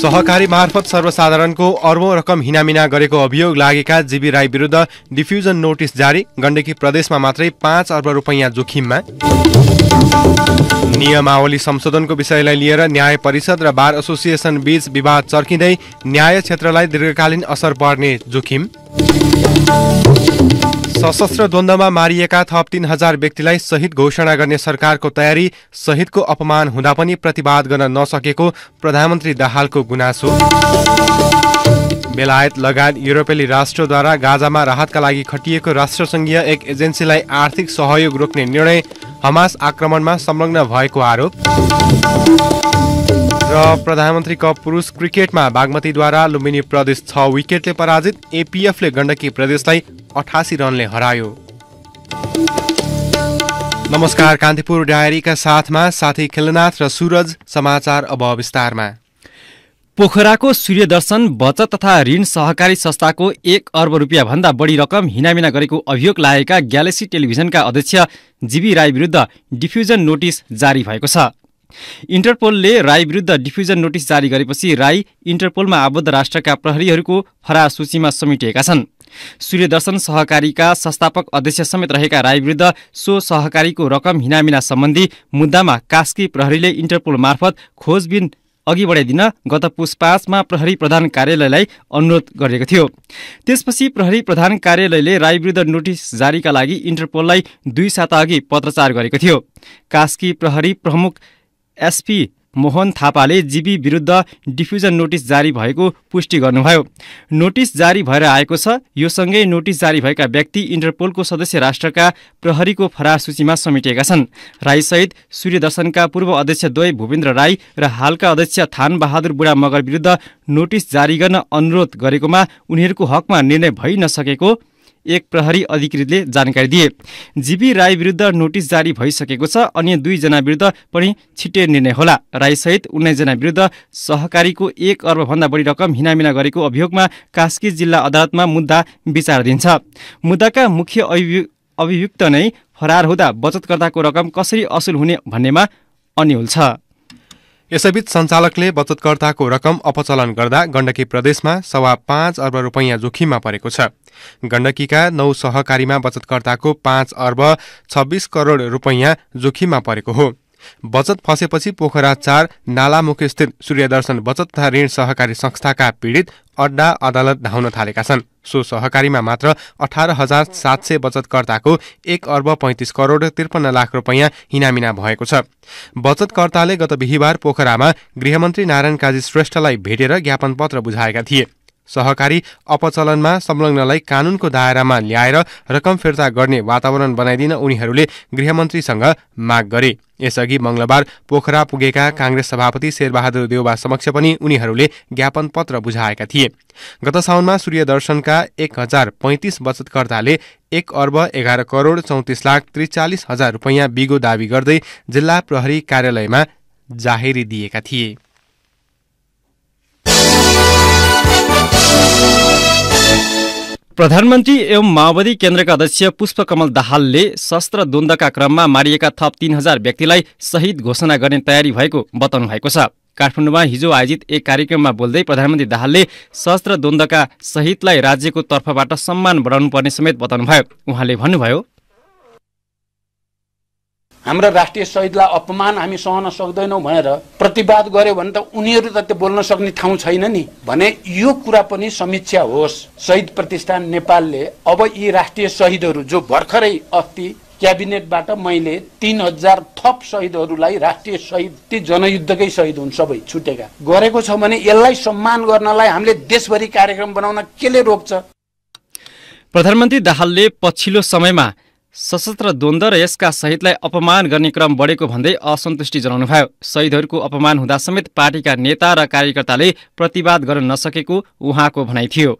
सहकारी मार्फत सर्वसाधारणको अर्बौं रकम हिनामिना गरेको अभियोग लागेका जीबी राई विरुद्ध डिफ्युजन नोटिस जारी। गण्डकी प्रदेशमा मात्रै पाँच अर्ब रुपैयाँ जोखिममा। नियमावली संशोधनको विषयलाई लिएर न्याय परिषद र बार एसोसिएसन बीच विवाद चर्किँदै न्याय क्षेत्रलाई दीर्घकालीन असर पर्ने जोखिम। सशस्त्र द्वन्द्वमा मारिएका थप तीन हजार व्यक्तिलाई शहीद घोषणा गर्ने सरकारको तयारी शहीदको अपमान हुँदा पनि प्रतिवाद गर्न नसकेको प्रधानमन्त्री दाहालको गुनासो। बेलायत लगायत युरोपेली राष्ट्रद्वारा गाजामा राहतका लागि खटिएको राष्ट्रसङ्घीय एक एजेन्सीलाई आर्थिक सहयोग रोक्ने निर्णय हमास आक्रमणमा संलग्न भएको आरोप। र प्रधानमन्त्री कप पुरुष क्रिकेटमा बागमतीद्वारा लुम्बिनी प्रदेश छ विकेटले पराजित। एपिएफले गण्डकी प्रदेशलाई अठासी रनले हरायो। नमस्कार कान्तिपुर डायरीका साथमा साथी खेलनाथ र सुरज समाचार अब विस्तारमा। पोखराको सूर्यदर्शन बचत तथा ऋण सहकारी संस्थाको एक अर्ब रुपियाँभन्दा बढी रकम हिनामिना गरेको अभियोग लागेका ग्यालेक्सी टेलिभिजनका अध्यक्ष जीबी राई विरुद्ध डिफ्युजन नोटिस जारी भएको छ। इन्टरपोलले राई विरुद्ध डिफ्युजन नोटिस जारी गरेपछि राई इन्टरपोलमा आबद्ध राष्ट्रका प्रहरीहरूको फरार सूचीमा समेटिएका छन्। सूर्यदर्शन सहकारीका संस्थापक अध्यक्ष समेत रहेका राई विरुद्ध सो सहकारीको रकम हिनामिना सम्बन्धी मुद्दामा कास्की प्रहरीले इन्टरपोल मार्फत खोजबिन अघि बढाइदिन गत पुस पाँचमा प्रहरी प्रधान कार्यालयलाई अनुरोध गरेको थियो। त्यसपछि प्रहरी प्रधान कार्यालयले राई विरुद्ध नोटिस जारीका लागि इन्टरपोललाई दुई साता अघि पत्रचार गरेको थियो। कास्की प्रहरी प्रमुख एसपी मोहन थापाले जीबी विरुद्ध डिफ्युजन नोटिस जारी भएको पुष्टि गर्नुभयो। नोटिस जारी भएर आएको छ यो सँगै नोटिस जारी भएका व्यक्ति इन्टरपोलको सदस्य राष्ट्रका प्रहरीको फरार सूचीमा समेटिएका छन्। राईसहित सूर्यदर्शनका पूर्व अध्यक्ष द्वय भूपेन्द्र राई र हालका अध्यक्ष थान बहादुर बुढा मगर विरुद्ध नोटिस जारी गर्न अनुरोध गरेकोमा उनीहरूको हकमा निर्णय भइ नसकेको एक प्रहरी अधिकृतले जानकारी दिए। जीबी राई विरुद्ध नोटिस जारी भइसकेको छ अन्य दुईजना विरुद्ध पनि छिट्टै निर्णय होला। राईसहित उन्नाइसजना विरुद्ध सहकारीको एक अर्बभन्दा बढी रकम हिनामिना गरेको अभियोगमा कास्की जिल्ला अदालतमा मुद्दा विचार दिन्छ। मुद्दाका मुख्य अभियुक्त नै फरार हुँदा बचतकर्ताको रकम कसरी असुल हुने भन्नेमा अन्यल छ। यसैबीच सञ्चालकले बचतकर्ताको रकम अपचलन गर्दा गण्डकी प्रदेशमा सवा पाँच अर्ब रुपैयाँ जोखिममा परेको छ। गण्डकीका नौ सहकारीमा बचतकर्ताको पाँच अर्ब छब्बिस करोड रुपैयाँ जोखिममा परेको हो। बचत फसेपछि पोखरा चार नालामुख स्थित सूर्यदर्शन बचत तथा ऋण सहकारी संस्थाका पीडित अड्डा अदालत धाउन थालेका छन्। सो सहकारीमा मात्र अठार हजार सात सय बचतकर्ताको एक अर्ब पैँतिस करोड त्रिपन्न लाख रुपियाँ हिनामिना भएको छ। बचतकर्ताले गत बिहिबार पोखरामा गृहमन्त्री नारायण काजी श्रेष्ठलाई भेटेर ज्ञापन पत्र बुझाएका थिए। सहकारी अपचलनमा संलग्नलाई कानूनको दायरामा ल्याएर रकम फिर्ता गर्ने वातावरण बनाइदिन उनीहरूले गृहमन्त्रीसँग माग गरे। यसअघि मंगलबार पोखरा पुगेका काङ्ग्रेस सभापति शेरबहादुर देउबा समक्ष पनि उनीहरूले ज्ञापन पत्र बुझाएका थिए। गत साउनमा सूर्यदर्शनका एक हजार पैँतिस बचतकर्ताले एक अर्ब एघार करोड चौतिस लाख त्रिचालिस हजार रुपियाँ बिगो दावी गर्दै जिल्ला प्रहरी कार्यालयमा जाहेरी दिएका थिए। प्रधानमन्त्री एवं माओवादी केन्द्रका अध्यक्ष पुष्पकमल दाहालले शस्त्र द्वन्द्वका क्रममा मारिएका थप तीन हजार व्यक्तिलाई शहीद घोषणा गर्ने तयारी भएको बताउनु भएको छ। काठमाडौँमा हिजो आयोजित एक कार्यक्रममा बोल्दै प्रधानमन्त्री दाहालले शस्त्र द्वन्द्वका शहीदलाई राज्यको तर्फबाट सम्मान बढाउनु पर्ने समेत बताउनुभयो। उहाँले भन्नुभयो हाम्रा राष्ट्रिय शहीदलाई अपमान हामी सहन सक्दैनौँ भनेर प्रतिवाद गर्यो भने त उनीहरू त त्यो बोल्न सक्ने ठाउँ छैन नि। भने यो कुरा पनि समीक्षा होस्। शहीद प्रतिष्ठान नेपालले अब यी राष्ट्रिय शहीदहरू जो भर्खरै अस्ति क्याबिनेटबाट मैले तिन हजार थप शहीदहरूलाई राष्ट्रिय शहीद ती जनयुद्धकै शहीद हुन् सबै छुटेका। गरेको छ भने यसलाई सम्मान गर्नलाई हामीले देशभरि कार्यक्रम बनाउन केले रोक्छ? प्रधानमन्त्री दाहालले पछिल्लो समयमा सशस्त्र द्वन्द र यसका शहीदलाई अपमान गर्ने क्रम बढेको भन्दै असन्तुष्टि जनाउनुभयो। शहीदहरूको अपमान हुँदा समेत पार्टीका नेता र कार्यकर्ताले प्रतिवाद गर्न नसकेको उहाँको भनाइ थियो।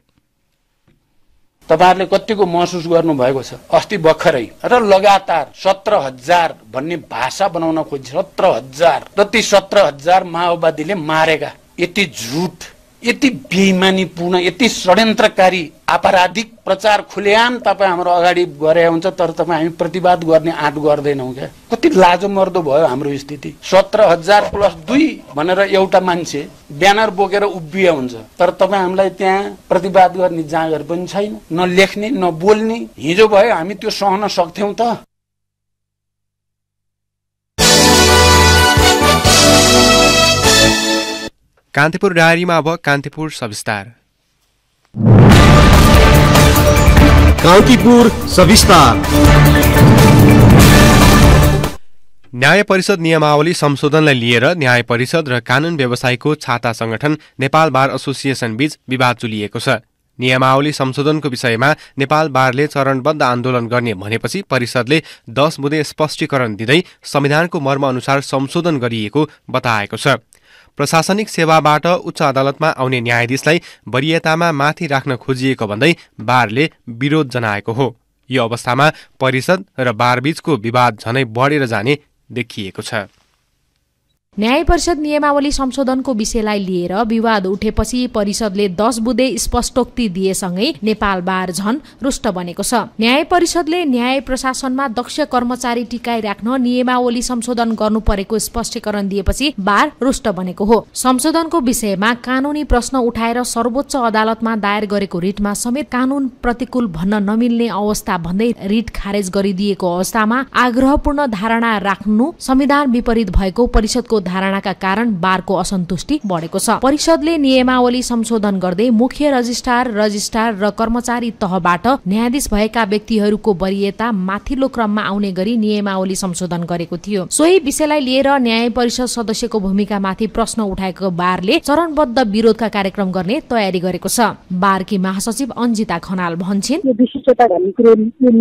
तपाईँहरूले कतिको महसुस गर्नुभएको छ? अस्ति भर्खरै र लगातार सत्र हजार भन्ने भाषा बनाउन खोजी सत्र हजार र ती सत्र हजार माओवादीले मारेका यति झुट यति बेइमानीपूर्ण यति षड्यन्त्रकारी आपराधिक प्रचार खुलेआम तपाईँ हाम्रो अगाडि गरे हुन्छ तर तपाईँ हामी प्रतिवाद गर्ने आँट गर्दैनौँ क्या। कति लाजो मर्दो भयो हाम्रो स्थिति। सत्र हजार प्लस दुई भनेर एउटा मान्छे ब्यानर बोकेर उभिया हुन्छ तर तपाईँ हामीलाई त्यहाँ प्रतिवाद गर्ने जाँगर पनि छैन। न लेख्ने न बोल्ने। हिजो भयो हामी त्यो सहन सक्थ्यौँ त। कान्तिपुर डायरीमा अब कान्तिपुर सविस्तार। कान्तिपुर सविस्तार। न्याय परिषद नियमावली संशोधनलाई लिएर न्याय परिषद र कानून व्यवसायको छाता संगठन नेपाल बार एसोसिएसन बीच विवाद चुलिएको छ। नियमावली संशोधनको विषयमा नेपाल बारले चरणबद्ध आन्दोलन गर्ने भनेपछि परिषदले दस बुधे स्पष्टीकरण दिँदै संविधानको मर्म अनुसार संशोधन गरिएको बताएको छ। प्रशासनिक सेवाबाट उच्च अदालतमा आउने न्यायाधीशलाई वरियतामा माथि राख्न खोजिएको भन्दै बारले विरोध जनाएको हो। यो अवस्थामा परिषद र बारबीचको विवाद झनै बढेर जाने देखिएको छ। न्याय परिषद नियमावली संशोधनको विषयलाई लिएर विवाद उठेपछि परिषदले दस बुधे स्पष्टोक्ति दिएसँगै नेपाल बार झन रुष्ट बनेको छ। न्याय परिषदले न्याय प्रशासनमा दक्ष कर्मचारी टिकाइ राख्न नियमावली संशोधन गर्नु परेको स्पष्टीकरण दिएपछि बार रुष्ट बनेको हो। संशोधनको विषयमा कानूनी प्रश्न उठाएर सर्वोच्च अदालतमा दायर गरेको रिटमा समेत कानून प्रतिकूल भन्न नमिल्ने अवस्था भन्दै रिट खारेज गरिदिएको अवस्थामा आग्रहपूर्ण धारणा राख्नु संविधान विपरीत भएको परिषदको धारणाका कारण बारको असन्तुष्टि बढेको छ। परिषदले नियमावली संशोधन गर्दै मुख्य रजिस्ट्रार रजिस्ट्रार र कर्मचारी तहबाट न्यायाधीश भएका व्यक्तिहरूको वरियता माथिल्लो क्रममा आउने गरी नियमावली संशोधन गरेको थियो। सोही विषयलाई लिएर न्याय परिषद सदस्यको भूमिकामाथि प्रश्न उठाएको बारले चरणबद्ध विरोधका कार्यक्रम गर्ने तयारी गरेको छ। बारकी महासचिव अन्जिता खनाल भन्छन् विशिष्टता भन्ने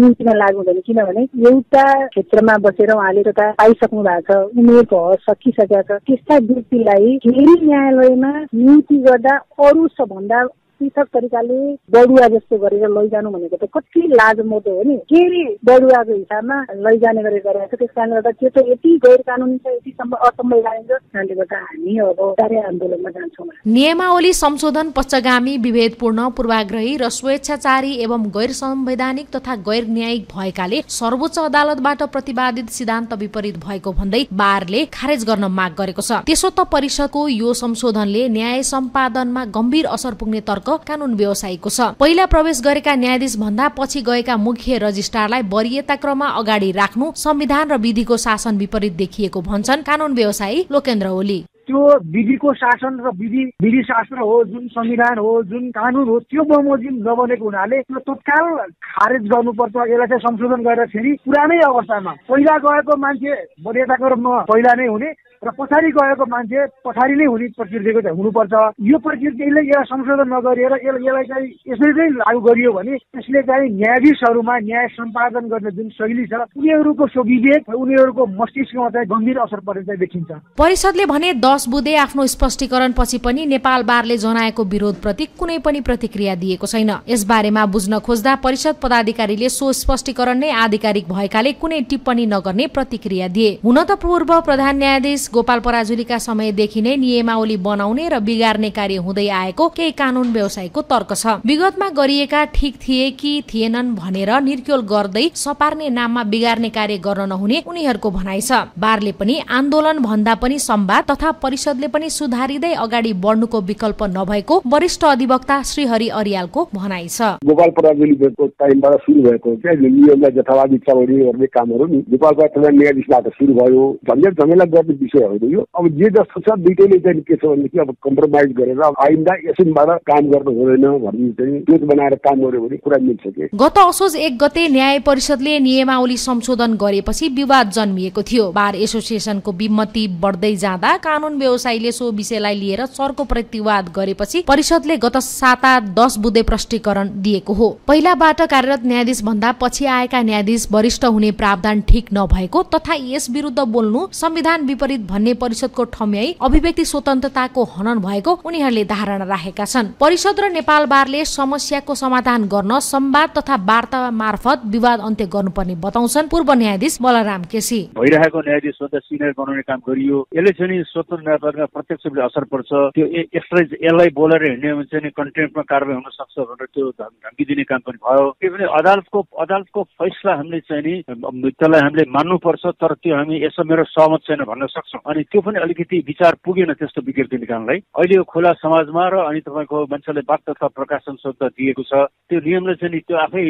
यो लागु हुँदैन किनभने एउटा क्षेत्रमा बसेर उहाँले एउटा पाइसक्नु भएको छ। उमेरको हद सकिसकेको छ त्यस्ता व्यक्तिलाई फेरि न्यायालयमा नियुक्ति गर्दा अरू सबभन्दा पृथक तरिकाले बढुवा जस्तो गरेर लैजानु भनेको त कति लाजमर्दो हो नि। फेरि बढुवाको हिसाबमा लैजाने गरेर गरेको छ। त्यस कारणले गर्दा त्यो त यति गैर कानुनी छ यति असंवैधानिक त्यसले गर्दा हामी अब कार्य आन्दोलनमा जान्छौँ। नियमावली संशोधन पक्षगामी विभेदपूर्ण पूर्वाग्रही र स्वेच्छाचारी एवं गैर संवैधानिक तथा गैर न्यायिक भएकाले सर्वोच्च अदालतबाट प्रतिपादित सिद्धान्त विपरीत भएको भन्दै बारले खारेज गर्न माग गरेको छ। त्यसो त परिषदको यो संशोधनले न्याय सम्पादनमा गम्भीर असर पुग्ने तर्क कानून व्यवसायीको छ। पहिला प्रवेश गरेका न्यायाधीश भन्दा पछि गएका मुख्य रजिस्ट्रारलाई वरियता क्रममा अगाडि राख्नु संविधान र विधिको शासन विपरीत देखिएको भन्छन् कानून व्यवसायी लोकेन्द्र ओली। त्यो विधिको शासन र विधि विधि शास्त्र हो जुन संविधान हो जुन कानुन हो त्यो बमोजिम नबनेको हुनाले त्यो तत्काल खारेज गर्नुपर्छ। यसलाई चाहिँ संशोधन गरेर फेरि पुरानै अवस्थामा पहिला गएको मान्छे वरियताको रूपमा पहिला नै हुने। र पछाडि गएको मान्छे पछाडि नै हुने प्रकृतिको चाहिँ हुनुपर्छ। यो प्रकृतिले यसलाई संशोधन नगरिएर यसलाई चाहिँ यसरी चाहिँ लागू गरियो भने यसले चाहिँ न्यायाधीशहरूमा न्याय सम्पादन गर्ने जुन शैली छ उनीहरूको स्वविवेक उनीहरूको मस्तिष्कमा चाहिँ गम्भीर असर परेर चाहिँ देखिन्छ। परिषदले भने दस बुधे आफ्नो स्पष्टीकरण पछि पनि नेपाल बारले जनाएको विरोध प्रति कुनै पनि प्रतिक्रिया दिएको छैन। यसबारेमा बुझ्न खोज्दा परिषद पदाधिकारीले सो स्पष्टीकरण नै आधिकारिक भएकाले कुनै टिप्पणी नगर्ने प्रतिक्रिया दिए। हुन त पूर्व प्रधान न्यायाधीश गोपाल पराजुलीका समयदेखि नै नियमावली बनाउने र बिगार्ने कार्य हुँदै आएको केही कानून व्यवसायको तर्क छ। विगतमा गरिएका ठिक थिए कि थिएनन् भनेर निर्क्योल गर्दै सपार्ने नाममा बिगार्ने कार्य गर्न नहुने उनीहरूको भनाइ छ। बारले पनि आन्दोलन भन्दा पनि संवाद तथा परिषदले पनि सुधारिँदै अगाडि बढ्नुको विकल्प नभएको वरिष्ठ अधिवक्ता श्रीहरि अरियालको भनाइ छ। गोपाल पराजुलीको टाइमबाट सुरु भएको नियमलाई यथावादी चलाउने गर्ने कामहरू नि। गोपाल न्यायाधीशबाट सुरु भयो। झन्झट झमेला गर्ने विषय विषय होइन यो अब जे जस्तो छ दुइटैले चाहिँ के छ भनेदेखि अब कम्प्रोमाइज गरेर आइन्दा यसैबाट काम गर्नु हुँदैन भन्ने चाहिँ त्यो बनाएर काम गर्यो भने कुरा मिल्छ कि गत असोज एक गते न्याय परिषदले नियमावली संशोधन गरेपछि विवाद जन्मिएको थियो। बार एसोसिएसनको विमति बढ्दै जाँदा कानून व्यवसायीले सो विषयलाई लिएर चर्को प्रतिवाद गरेपछि परिषदले गत साता दस बुधे प्रष्टीकरण दिएको हो। पहिलाबाट कार्यरत न्यायाधीश भन्दा पछि आएका न्यायाधीश वरिष्ठ हुने प्रावधान ठिक नभएको तथा यस विरुद्ध बोल्नु संविधान विपरीत भन्ने परिषदको ठम्याई अभिव्यक्ति स्वतन्त्रताको हनन भएको उनीहरूले धारणा राखेका छन्। परिषद र नेपाल बारले समस्याको समाधान गर्न संवाद तथा वार्ता मार्फत विवाद अन्त्य गर्नुपर्ने बताउँछन् पूर्व न्यायाधीश बलराम केसी। भइरहेको न्यायाधीश सिनियर बनाउने काम गरियो। यसले चाहिँ स्वतन्त्र न्यायपालिका प्रत्यक्ष रूपले असर पर्छ। त्यो यसलाई यसलाई बोलेर हिँड्ने भने चाहिँ कन्टेन्टमा कारवाही हुन सक्छ भनेर त्यो धम्की दिने काम पनि भयो। त्यो पनि अदालतको अदालतको फैसला हामीले चाहिँ नि त्यसलाई हामीले मान्नुपर्छ तर त्यो हामी यसो मेरो सहमत छैन भन्न सक्छौँ। अनि त्यो पनि अलिकति विचार पुगेन त्यस्तो विकृति निकाल्नलाई। अहिले यो खुला समाजमा र अनि तपाईँको मान्छेले वाक तथा प्रकाशन स्वतन्त्र दिएको छ त्यो नियमले चाहिँ नि त्यो आफै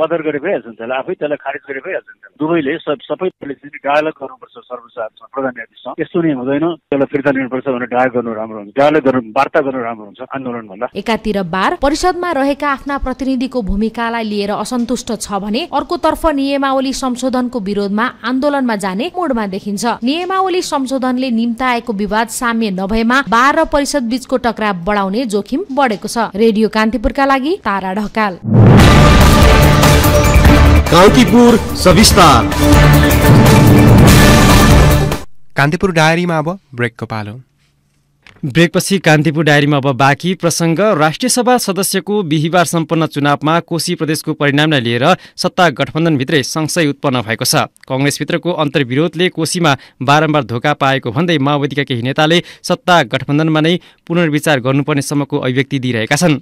बदर गरे भइहाल्छ त्यसलाई आफै त्यसलाई खारेज गरे भइहाल्छ दुवैले सबैले चाहिँ डायलग गर्नुपर्छ सर्वसाधारणसँग प्रधान न्यायाधीशसँग यस्तो नै हुँदैन। त्यसलाई फिर्ता लिनुपर्छ भनेर डायल गर्नु राम्रो हुन्छ डायलग गर्नु वार्ता गर्नु राम्रो हुन्छ आन्दोलन भन्दा। एकातिर बार परिषदमा रहेका आफ्ना प्रतिनिधिको भूमिकालाई लिएर असन्तुष्ट छ भने अर्कोतर्फ नियमावली संशोधनको विरोधमा आन्दोलनमा जाने मोडमा देखिन्छ। नियमावली संशोधनले निम्ताएको विवाद साम्य नभएमा बार र परिषद बीचको टक्राव बढाउने जोखिम बढेको छ। रेडियो कान्तिपुरका लागि तारा ढकाल। कान्तिपुर सविस्तार। कान्तिपुर डायरीमा अब ब्रेकको पालो। ब्रेकपछि कान्तिपुर डायरीमा अब बाँकी प्रसङ्ग राष्ट्रिय सभा सदस्यको बिहिबार सम्पन्न चुनावमा कोशी प्रदेशको परिणामलाई लिएर सत्ता गठबन्धनभित्रै संशय उत्पन्न भएको छ। कङ्ग्रेसभित्रको अन्तर्विरोधले कोशीमा बारम्बार धोका पाएको भन्दै माओवादीका केही नेताले सत्ता गठबन्धनमा नै पुनर्विचार गर्नुपर्ने सम्मको अभिव्यक्ति दिइरहेका छन्।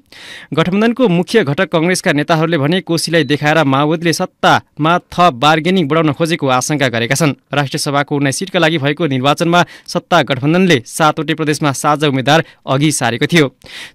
गठबन्धनको मुख्य घटक कङ्ग्रेसका नेताहरूले भने कोशीलाई देखाएर माओवादीले सत्तामा थप बार्गेनिङ बढाउन खोजेको आशंका गरेका छन्। राष्ट्रिय सभाको उन्नाइस सिटका लागि भएको निर्वाचनमा सत्ता गठबन्धनले सातवटै प्रदेशमा साझा उम्मेद्वार अघि सारेको थियो।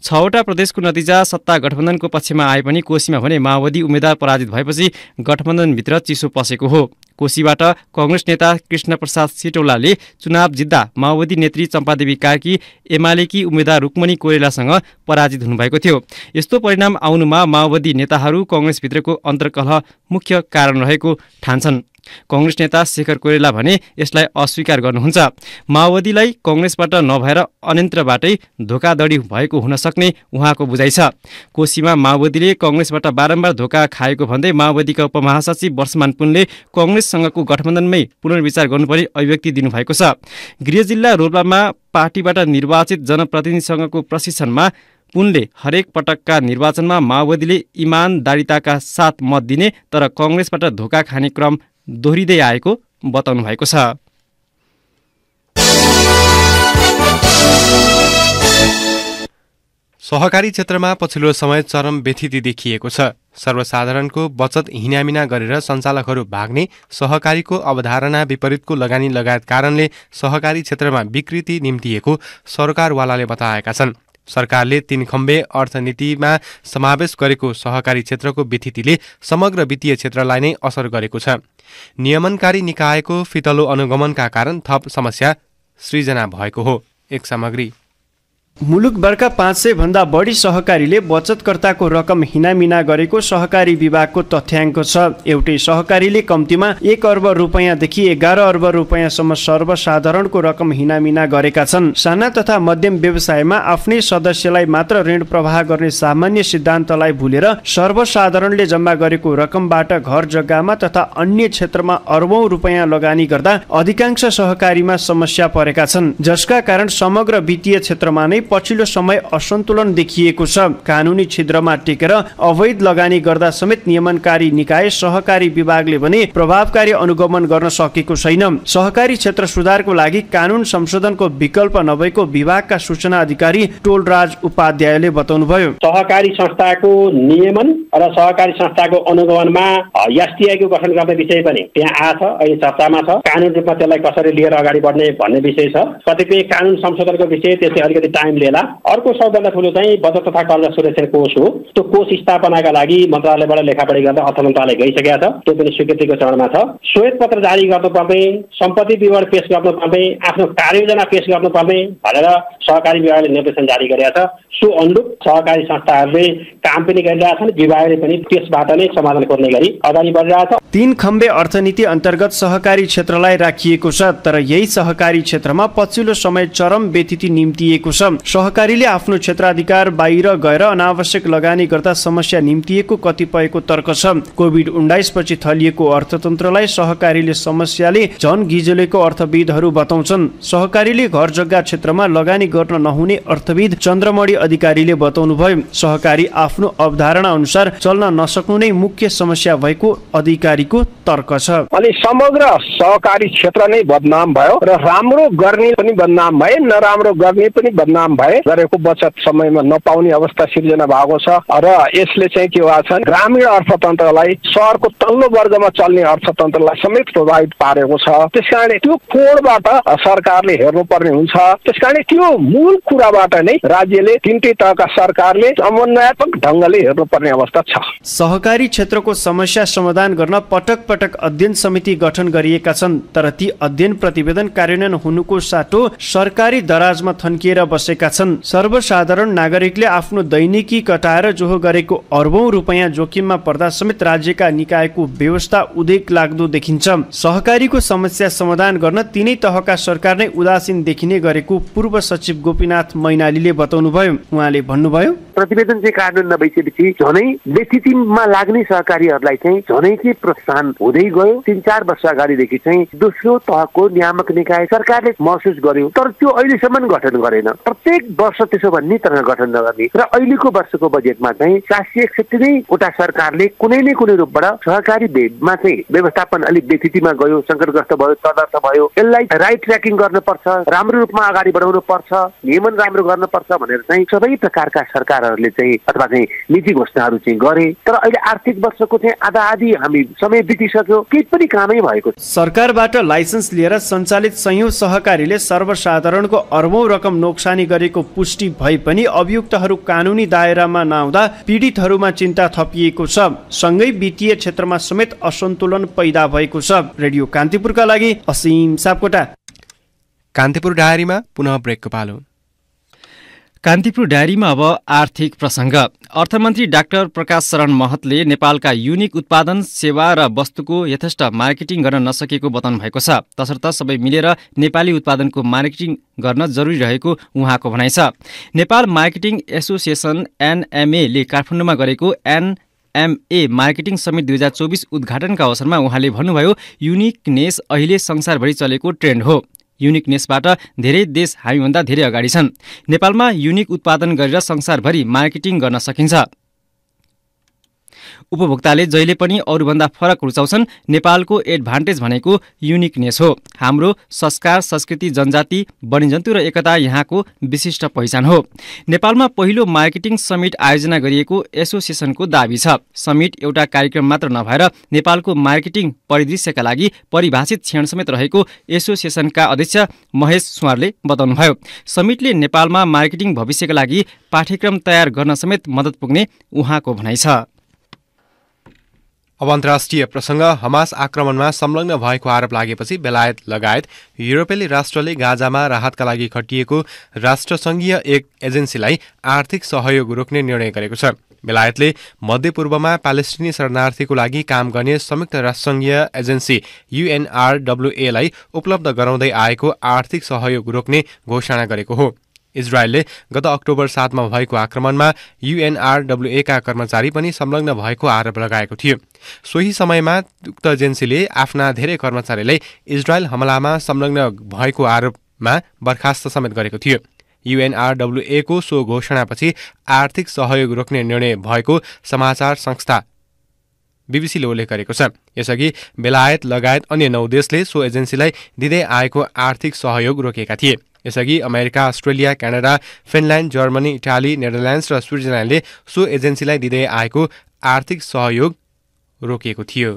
छवटा प्रदेशको नतिजा सत्ता गठबन्धनको पक्षमा आए पनि कोशीमा भने माओवादी उम्मेद्वार पराजित भएपछि गठबन्धनभित्र चिसो पसेको हो। कोशीबाट कङ्ग्रेस नेता कृष्ण प्रसाद सिटौलाले चुनाव जित्दा माओवादी नेत्री चम्पादेवी कार्की एमालेकी उम्मेद्वार रुक्मणी कोरेलासँग पराजित हुनुभएको थियो। यस्तो परिणाम आउनुमा माओवादी नेताहरू कङ्ग्रेसभित्रको अन्तर्कलह मुख्य कारण रहेको ठान्छन्। कङ्ग्रेस नेता शेखर कोइरेला भने यसलाई अस्वीकार गर्नुहुन्छ। माओवादीलाई कङ्ग्रेसबाट नभएर अन्यन्त्रबाटै धोकाधडी भएको हुन सक्ने उहाँको बुझाइ छ। कोशीमा माओवादीले कङ्ग्रेसबाट बारम्बार धोका खाएको भन्दै माओवादीका उपमहासचिव वर्षमान पुनले कङ्ग्रेससँगको गठबन्धनमै पुनर्विचार गर्नुपर्ने अभिव्यक्ति दिनुभएको छ। गृह जिल्ला रोल्पामा पार्टीबाट निर्वाचित जनप्रतिनिधिसँगको प्रशिक्षणमा पुनले हरेक पटकका निर्वाचनमा माओवादीले इमानदारिताका साथ मत दिने तर कङ्ग्रेसबाट धोका खाने क्रम दोहोरिँदै आएको बताउनु भएको छ। सहकारी क्षेत्रमा पछिल्लो समय चरम व्यथिति देखिएको छ। सर्वसाधारणको बचत हिनामिना गरेर सञ्चालकहरू भाग्ने सहकारीको अवधारणा विपरीतको लगानी लगायत कारणले सहकारी क्षेत्रमा विकृति निम्तिएको सरकारवालाले बताएका छन्। सरकारले तीन खम्बे अर्थनीतिमा समावेश गरेको सहकारी क्षेत्रको व्यथितिले समग्र वित्तीय क्षेत्रलाई नै असर गरेको छ। नियमनकारी निकायको फितलो अनुगमनका कारण थप समस्या सृजना भएको हो। एक सामग्री। मुलुकभरका पाँच सय भन्दा बढी सहकारीले बचतकर्ताको रकम हिनामिना गरेको सहकारी विभागको तथ्याङ्क छ। एउटै सहकारीले कम्तीमा एक अर्ब रुपियाँदेखि एघार अर्ब रुपियाँसम्म सर्वसाधारणको रकम हिनामिना गरेका छन्। साना तथा मध्यम व्यवसायमा आफ्नै सदस्यलाई मात्र ऋण प्रवाह गर्ने सामान्य सिद्धान्तलाई भुलेर सर्वसाधारणले जम्मा गरेको रकमबाट घर जग्गामा तथा अन्य क्षेत्रमा अर्बौं रुपियाँ लगानी गर्दा अधिकांश सहकारीमा समस्या परेका छन्। जसका कारण समग्र वित्तीय क्षेत्रमा नै पछिल्लो समय असन्तुलन देखिएको छ। कानुनी छिद्रमा टेकेर अवैध लगानी गर्दा समेत नियमनकारी निकाय सहकारी विभागले भने प्रभावकारी अनुगमन गर्न सकेको छैन। सहकारी क्षेत्र सुधारको लागि कानुन संशोधनको विकल्प नभएको विभागका सूचना अधिकारी टोलराज उपाध्यायले बताउनुभयो। सहकारी संस्थाको नियमन र सहकारी संस्थाको अनुगमनमा एसटिआईको गठन गर्ने विषय पनि त्यहाँ आछ अहिले चर्चामा छ। कानुन रूपमा त्यसलाई कसरी लिएर अगाडि बढ्ने भन्ने विषय छ। कतिपय कानुन संशोधनको विषय त्यसले अलिकति टाइम लिएला अर्को सबभन्दा ठुलो चाहिँ बचत तथा कर्जा सुरक्षा कोष हो। त्यो कोष स्थापनाका लागि मन्त्रालयबाट लेखापढी गर्दा अर्थ मन्त्रालय गइसकेका छ। त्यो पनि स्वीकृतिको चरणमा छ। श्वेत पत्र जारी गर्नुपर्ने सम्पत्ति विवरण पेश गर्नुपर्ने आफ्नो कार्ययोजना पेश गर्नुपर्ने भनेर सहकारी विभागले निर्देशन जारी गरेका छ। सो अनुरूप सहकारी संस्थाहरूले काम पनि गरिरहेछन् विभागले पनि त्यसबाट नै समाधान खोज्ने गरी अगाडि बढिरहेछ तीन खम्बे अर्थनीति अन्तर्गत सहकारी क्षेत्रलाई राखिएको छ तर यही सहकारी क्षेत्रमा पछिल्लो समय चरम व्यतिथि निम्तिएको छ। सहकारीले आफ्नो क्षेत्राधिकार बाहिर गएर अनावश्यक लगानी गर्दा समस्या निम्तिएको कतिपयको तर्क छ। कोभिड उन्नाइस पछि थलिएको अर्थतन्त्रलाई सहकारीले समस्याले झन गिजोलेको अर्थविदहरू बताउँछन्। सहकारीले घर जग्गा क्षेत्रमा लगानी गर्न नहुने अर्थविद चन्द्रमणि अधिकारीले बताउनुभयो। सहकारी आफ्नो अवधारणा अनुसार चल्न नसक्नु नै मुख्य समस्या भएको अधिकारीको तर्क छ। अनि समग्र सहकारी क्षेत्र नै बदनाम भयो र राम्रो गर्ने पनि बदनाम भए नराम्रो गर्ने पनि बदनाम भए गरेको बचत समयमा नपाउने अवस्था सिर्जना भएको छ। र यसले चाहिँ के भएको छ ग्रामीण अर्थतन्त्रलाई सहरको तल्लो वर्गमा चल्ने अर्थतन्त्रलाई समेत प्रभावित पारेको छ। त्यस त्यो कोणबाट सरकारले हेर्नुपर्ने हुन्छ। त्यस त्यो मूल कुराबाट नै राज्यले तिनटै तहका सरकारले समन्वयात्मक ढङ्गले हेर्नुपर्ने अवस्था छ। सहकारी क्षेत्रको समस्या समाधान गर्न पटक पटक अध्ययन समिति गठन गरिएका छन् तर ती अध्ययन प्रतिवेदन कार्यान्वयन हुनुको साटो सरकारी दराजमा थन्किएर बसेका छन्। सर्वसाधारण नागरिकले आफ्नो दैनिकी कटाएर जोहो गरेको अर्बौं रुपियाँ जोखिममा पर्दा समेत राज्यका निकायको व्यवस्था उदेक लाग्दो देखिन्छ। सहकारीको समस्या समाधान गर्न तिनै तहका सरकार नै उदासीन देखिने गरेको पूर्व सचिव गोपीनाथ मैनालीले बताउनुभयो। उहाँले भन्नुभयो प्रतिवेदन चाहिँ कार्यान्वयन नभइसकेपछि झनै व्यतिथिमा लाग्ने सहकारीहरूलाई चाहिँ झनै चाहिँ प्रोत्साहन हुँदै गयो। तिन चार वर्ष अगाडिदेखि चाहिँ दोस्रो तहको नियामक निकाय सरकारले महसुस गर्यो। तर त्यो अहिलेसम्म गठन गरेन। प्रत्येक वर्ष त्यसो भन्ने तरह गठन नगर्ने। र अहिलेको वर्षको बजेटमा चाहिँ चार सय एकसठी नै वटा सरकारले कुनै न कुनै रूपबाट सहकारी भेदमा चाहिँ व्यवस्थापन अलिक व्यतिथिमा गयो सङ्कटग्रस्त भयो तदर्थ भयो। यसलाई राइट ट्र्याकिङ गर्नुपर्छ राम्रो रूपमा अगाडि बढाउनु पर्छ नियमन राम्रो गर्नुपर्छ भनेर चाहिँ सबै प्रकारका सरकारहरूले चाहिँ अथवा चाहिँ नीति घोषणाहरू चाहिँ गरे। तर अहिले आर्थिक वर्षको चाहिँ आधा आधी हामी समय बितिसक्यो केही पनि कामै भएको सरकारबाट लाइसेन्स लिएर सञ्चालित सयौं सहकारीले सर्वसाधारणको अर्बौं रकम नोक्सानी गरेको पुष्टि भए पनि अभियुक्तहरू कानुनी दायरामा नआउँदा पीडितहरूमा चिन्ता थपिएको छ। सँगै वित्तीय क्षेत्रमा समेत असन्तुलन पैदा भएको छ। रेडियो कान्तिपुरका लागि असीम सापकोटा। कान्तिपुर डायरीमा पुनः ब्रेकको पालो। कान्तिपुर डायरीमा अब आर्थिक प्रसङ्ग। अर्थमन्त्री डाक्टर प्रकाश शरण महतले नेपालका युनिक उत्पादन सेवा र वस्तुको यथेष्ट मार्केटिङ गर्न नसकेको बताउनु भएको छ। तसर्थ सबै मिलेर नेपाली उत्पादनको मार्केटिङ गर्न जरुरी रहेको उहाँको भनाइ छ। नेपाल मार्केटिङ एसोसिएसन एनएमएले काठमाडौँमा गरेको एन एमए मार्केटिङ समिट दुई हजार चौबिस उद्घाटनका अवसरमा उहाँले भन्नुभयो युनिकनेस अहिले संसारभरि चलेको ट्रेन्ड हो। युनिकनेसबाट धेरै देश हामीभन्दा धेरै अगाडि छन्। नेपालमा युनिक उत्पादन गरेर संसारभरि मार्केटिङ गर्न सकिन्छ। उपभोक्ताले जहिले पनि अरूभन्दा फरक रुचाउँछन् नेपालको एडभान्टेज भनेको युनिकनेस हो। हाम्रो संस्कार संस्कृति जनजाति वन्यजन्तु र एकता यहाँको विशिष्ट पहिचान हो। नेपालमा पहिलो मार्केटिङ समिट आयोजना गरिएको एसोसिएसनको दावी छ। समिट एउटा कार्यक्रम मात्र नभएर नेपालको मार्केटिङ परिदृश्यका लागि परिभाषित क्षण समेत रहेको एसोसिएसनका अध्यक्ष महेश सुवारले बताउनुभयो। समिटले नेपालमा मार्केटिङ भविष्यका लागि पाठ्यक्रम तयार गर्न समेत मद्दत पुग्ने उहाँको भनाइ छ। अब अन्तर्राष्ट्रिय प्रसङ्ग हमास आक्रमणमा संलग्न भएको आरोप लागेपछि बेलायत लगायत युरोपेली राष्ट्रले गाजामा राहतका लागि खटिएको राष्ट्रसङ्घीय एक एजेन्सीलाई आर्थिक सहयोग रोक्ने निर्णय गरेको छ। बेलायतले मध्यपूर्वमा प्यालेस्टिनी शरणार्थीको लागि काम गर्ने संयुक्त राष्ट्रसङ्घीय एजेन्सी युएनआरडब्लुएलाई उपलब्ध गराउँदै आएको आर्थिक सहयोग रोक्ने घोषणा गरेको हो। इजरायलले गत अक्टोबर सातमा भएको आक्रमणमा युएनआरडब्लुएका कर्मचारी पनि संलग्न भएको आरोप लगाएको थियो। सोही समयमा उक्त एजेन्सीले आफ्ना धेरै कर्मचारीलाई इजरायल हमलामा संलग्न भएको आरोपमा बर्खास्त समेत गरेको थियो। युएनआरडब्लुएको सो घोषणापछि आर्थिक सहयोग रोक्ने निर्णय भएको समाचार संस्था बीबीसीले उल्लेख गरेको छ। यसअघि बेलायत लगायत अन्य नौ देशले सो एजेन्सीलाई दिँदै आएको आर्थिक सहयोग रोकेका थिए। यसअघि America Australia Canada Finland Germany Italy Netherlands र स्विजरल्यान्डले सो एजेन्सीलाई दिँदै आएको आर्थिक सहयोग रोकिएको थियो।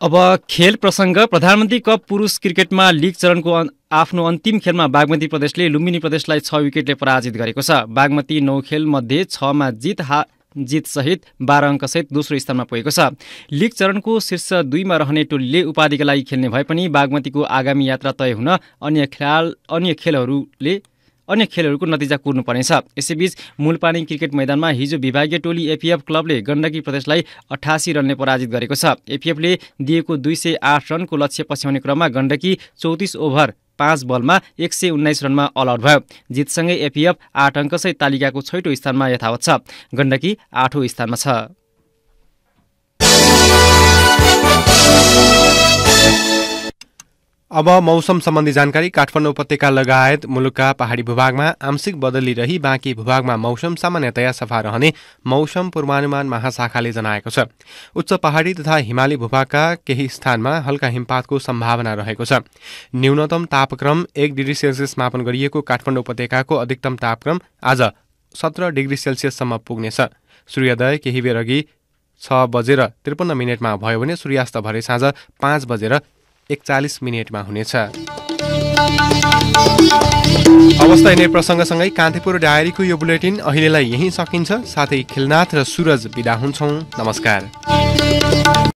अब खेल प्रसङ्ग प्रधानमन्त्री कप पुरुष क्रिकेटमा लिग चरणको आफ्नो अन्तिम खेलमा बागमती प्रदेशले लुम्बिनी प्रदेशलाई छ विकेटले पराजित गरेको छ। बागमती नौ खेलमध्ये छमा जित हा जितसहित बाह्र अङ्कसहित दोस्रो स्थानमा पुगेको छ। लिग चरणको शीर्ष दुईमा रहने टोलीले उपाधिका लागि खेल्ने भए पनि बागमतीको आगामी यात्रा तय हुन अन्य खेल अन्य खेलहरूले अन्य खेलहरूको नतिजा कुर्नुपर्नेछ। यसैबीच मूलपानी क्रिकेट मैदानमा हिजो विभागीय टोली एपिएफ क्लबले गण्डकी प्रदेशलाई अठासी रनले पराजित गरेको छ। एपिएफले दिएको दुई सय आठ रनको लक्ष्य पछ्याउने क्रममा गण्डकी चौतिस ओभर पाँच बलमा एक सय उन्नाइस रनमा अल आउट भयो। जितसँगै एपिएफ आठ अङ्कसहित तालिकाको छैटौँ स्थानमा यथावत छ। गण्डकी आठौँ स्थानमा छ। अब मौसम सम्बन्धी जानकारी काठमाडौँ उपत्यका लगायत मुलुकका पहाडी भूभागमा आंशिक बदली रही बाँकी भूभागमा मौसम सामान्यतया सफा रहने मौसम पूर्वानुमान महाशाखाले जनाएको छ। उच्च पहाडी तथा हिमाली भूभागका केही स्थानमा हल्का हिमपातको सम्भावना रहेको छ। न्यूनतम तापक्रम एक डिग्री सेल्सियस मापन गरिएको काठमाडौँ उपत्यकाको अधिकतम तापक्रम आज सत्र डिग्री सेल्सियससम्म पुग्नेछ। सूर्योदय केही बेर अघि छ बजेर त्रिपन्न मिनटमा भयो भने सूर्यास्त भरे साँझ पाँच बजेर एकचालिस मिनटमा हुनेछ। अवस्था हेर्ने प्रसङ्गसँगै कान्तिपुर डायरीको यो बुलेटिन अहिलेलाई यहीँ सकिन्छ। साथै खिलनाथ र सुरज विदा हुन्छौँ। नमस्कार।